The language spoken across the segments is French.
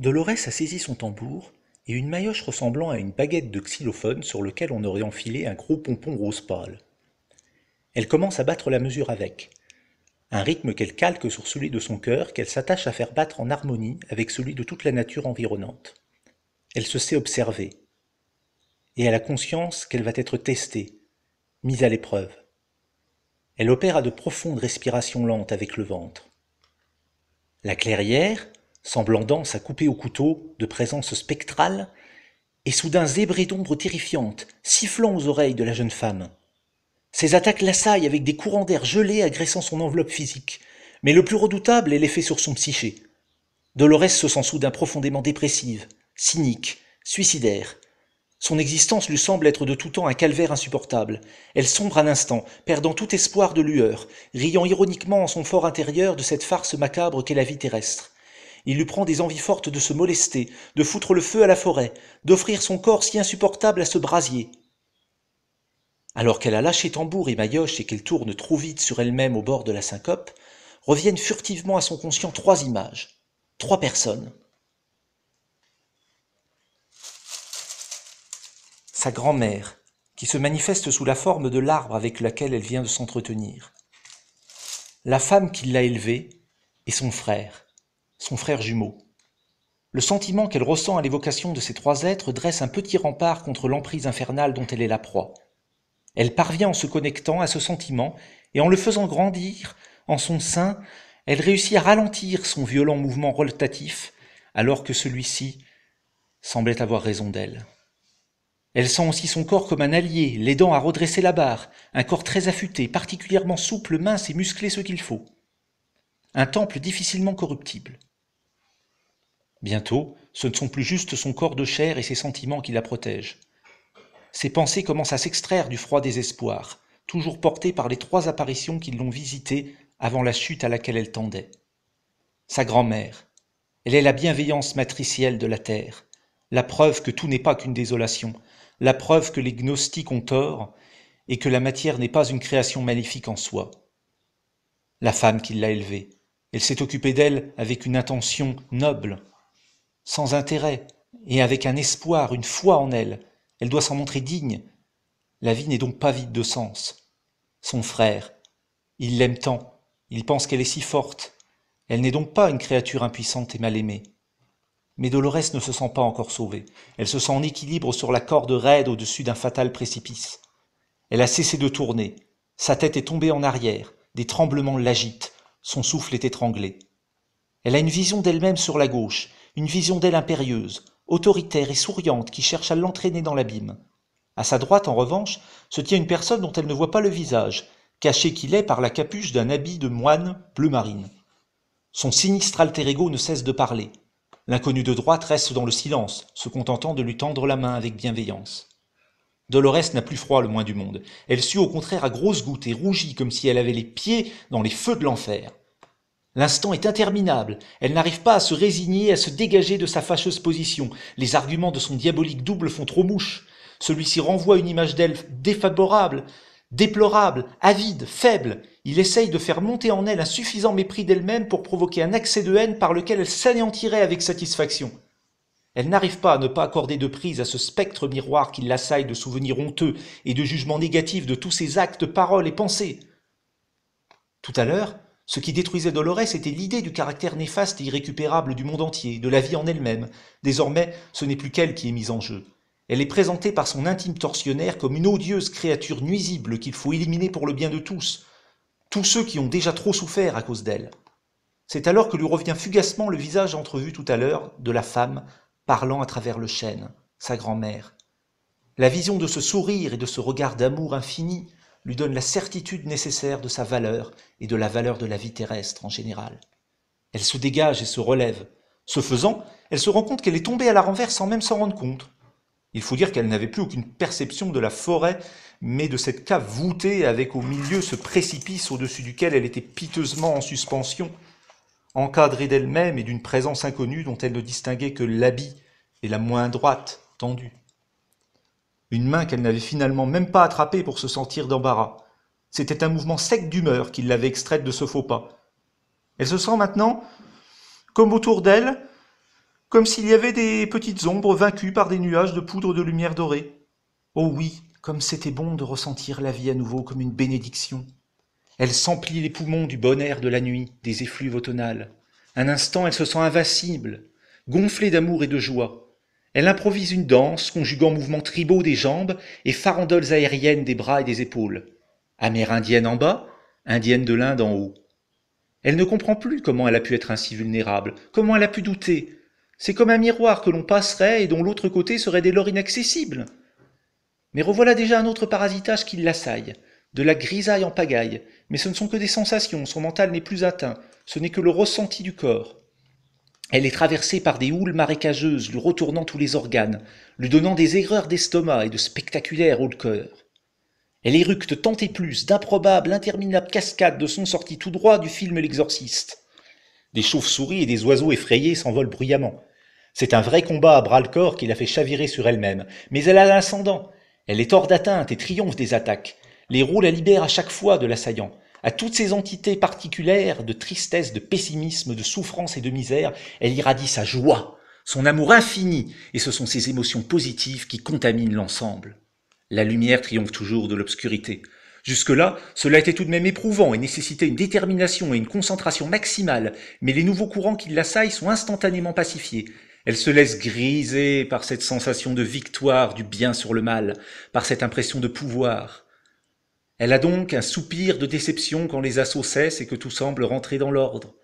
Dolores a saisi son tambour et une maillotche ressemblant à une baguette de xylophone sur lequel on aurait enfilé un gros pompon rose pâle. Elle commence à battre la mesure avec, un rythme qu'elle calque sur celui de son cœur qu'elle s'attache à faire battre en harmonie avec celui de toute la nature environnante. Elle se sait observer, et elle a conscience qu'elle va être testée, mise à l'épreuve. Elle opère à de profondes respirations lentes avec le ventre. La clairière, semblant dense à couper au couteau, de présence spectrale, est soudain zébrée d'ombres terrifiantes, sifflant aux oreilles de la jeune femme. Ses attaques l'assaillent avec des courants d'air gelés agressant son enveloppe physique, mais le plus redoutable est l'effet sur son psyché. Dolores se sent soudain profondément dépressive, cynique, suicidaire. Son existence lui semble être de tout temps un calvaire insupportable. Elle sombre un instant, perdant tout espoir de lueur, riant ironiquement en son fort intérieur de cette farce macabre qu'est la vie terrestre. Il lui prend des envies fortes de se molester, de foutre le feu à la forêt, d'offrir son corps si insupportable à ce brasier. Alors qu'elle a lâché tambour et maillotche et qu'elle tourne trop vite sur elle-même au bord de la syncope, reviennent furtivement à son conscient trois images, trois personnes. Sa grand-mère, qui se manifeste sous la forme de l'arbre avec lequel elle vient de s'entretenir. La femme qui l'a élevée et son frère, son frère jumeau. Le sentiment qu'elle ressent à l'évocation de ces trois êtres dresse un petit rempart contre l'emprise infernale dont elle est la proie. Elle parvient en se connectant à ce sentiment et en le faisant grandir en son sein, elle réussit à ralentir son violent mouvement rotatif alors que celui-ci semblait avoir raison d'elle. Elle sent aussi son corps comme un allié, l'aidant à redresser la barre, un corps très affûté, particulièrement souple, mince et musclé ce qu'il faut. Un temple difficilement corruptible. Bientôt, ce ne sont plus juste son corps de chair et ses sentiments qui la protègent. Ses pensées commencent à s'extraire du froid désespoir, toujours portées par les trois apparitions qui l'ont visitée avant la chute à laquelle elle tendait. Sa grand-mère. Elle est la bienveillance matricielle de la terre, la preuve que tout n'est pas qu'une désolation, la preuve que les gnostiques ont tort et que la matière n'est pas une création maléfique en soi. La femme qui l'a élevée, elle s'est occupée d'elle avec une intention noble, sans intérêt, et avec un espoir, une foi en elle. Elle doit s'en montrer digne. La vie n'est donc pas vide de sens. Son frère, il l'aime tant, il pense qu'elle est si forte. Elle n'est donc pas une créature impuissante et mal aimée. Mais Dolores ne se sent pas encore sauvée. Elle se sent en équilibre sur la corde raide au-dessus d'un fatal précipice. Elle a cessé de tourner. Sa tête est tombée en arrière. Des tremblements l'agitent. Son souffle est étranglé. Elle a une vision d'elle-même sur la gauche, une vision d'elle impérieuse, autoritaire et souriante qui cherche à l'entraîner dans l'abîme. À sa droite, en revanche, se tient une personne dont elle ne voit pas le visage, caché qu'il est par la capuche d'un habit de moine bleu marine. Son sinistre alter ego ne cesse de parler. L'inconnu de droite reste dans le silence, se contentant de lui tendre la main avec bienveillance. Dolores n'a plus froid le moins du monde. Elle sue au contraire à grosses gouttes et rougit comme si elle avait les pieds dans les feux de l'enfer. L'instant est interminable. Elle n'arrive pas à se résigner, à se dégager de sa fâcheuse position. Les arguments de son diabolique double font trop mouche. Celui-ci renvoie une image d'elle défavorable, déplorable, avide, faible. Il essaye de faire monter en elle un suffisant mépris d'elle-même pour provoquer un accès de haine par lequel elle s'anéantirait avec satisfaction. Elle n'arrive pas à ne pas accorder de prise à ce spectre miroir qui l'assaille de souvenirs honteux et de jugements négatifs de tous ses actes, paroles et pensées. Tout à l'heure, ce qui détruisait Dolores était l'idée du caractère néfaste et irrécupérable du monde entier, de la vie en elle-même. Désormais, ce n'est plus qu'elle qui est mise en jeu. Elle est présentée par son intime tortionnaire comme une odieuse créature nuisible qu'il faut éliminer pour le bien de tous, tous ceux qui ont déjà trop souffert à cause d'elle. C'est alors que lui revient fugacement le visage entrevu tout à l'heure de la femme parlant à travers le chêne, sa grand-mère. La vision de ce sourire et de ce regard d'amour infini lui donne la certitude nécessaire de sa valeur et de la valeur de la vie terrestre en général. Elle se dégage et se relève. Ce faisant, elle se rend compte qu'elle est tombée à la renverse sans même s'en rendre compte. Il faut dire qu'elle n'avait plus aucune perception de la forêt, mais de cette cave voûtée avec au milieu ce précipice au-dessus duquel elle était piteusement en suspension, encadrée d'elle-même et d'une présence inconnue dont elle ne distinguait que l'habit et la main droite tendue une main qu'elle n'avait finalement même pas attrapée pour se sentir d'embarras. C'était un mouvement sec d'humeur qui l'avait extraite de ce faux pas. Elle se sent maintenant, comme autour d'elle, comme s'il y avait des petites ombres vaincues par des nuages de poudre de lumière dorée. Oh oui, comme c'était bon de ressentir la vie à nouveau comme une bénédiction. Elle s'emplit les poumons du bon air de la nuit, des effluves automnales. Un instant, elle se sent invincible, gonflée d'amour et de joie. Elle improvise une danse, conjuguant mouvements tribaux des jambes et farandoles aériennes des bras et des épaules. Amérindienne en bas, indienne de l'Inde en haut. Elle ne comprend plus comment elle a pu être ainsi vulnérable, comment elle a pu douter. C'est comme un miroir que l'on passerait et dont l'autre côté serait dès lors inaccessible. Mais revoilà déjà un autre parasitage qui l'assaille, de la grisaille en pagaille, mais ce ne sont que des sensations, son mental n'est plus atteint, ce n'est que le ressenti du corps. Elle est traversée par des houles marécageuses, lui retournant tous les organes, lui donnant des aigreurs d'estomac et de spectaculaires hauts de cœur. Elle éructe tant et plus d'improbables, interminables cascades de sons sortis tout droit du film L'exorciste. Des chauves-souris et des oiseaux effrayés s'envolent bruyamment. C'est un vrai combat à bras-le-corps qui l'a fait chavirer sur elle-même, mais elle a l'ascendant. Elle est hors d'atteinte et triomphe des attaques. Les roues la libèrent à chaque fois de l'assaillant. À toutes ces entités particulières de tristesse, de pessimisme, de souffrance et de misère, elle irradie sa joie, son amour infini, et ce sont ces émotions positives qui contaminent l'ensemble. La lumière triomphe toujours de l'obscurité. Jusque-là, cela était tout de même éprouvant et nécessitait une détermination et une concentration maximale, mais les nouveaux courants qui l'assaillent sont instantanément pacifiés. Elle se laisse griser par cette sensation de victoire du bien sur le mal, par cette impression de pouvoir. Elle a donc un soupir de déception quand les assauts cessent et que tout semble rentrer dans l'ordre.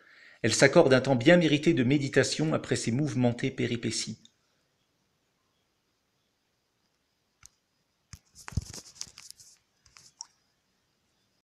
Elle s'accorde un temps bien mérité de méditation après ses mouvementées péripéties.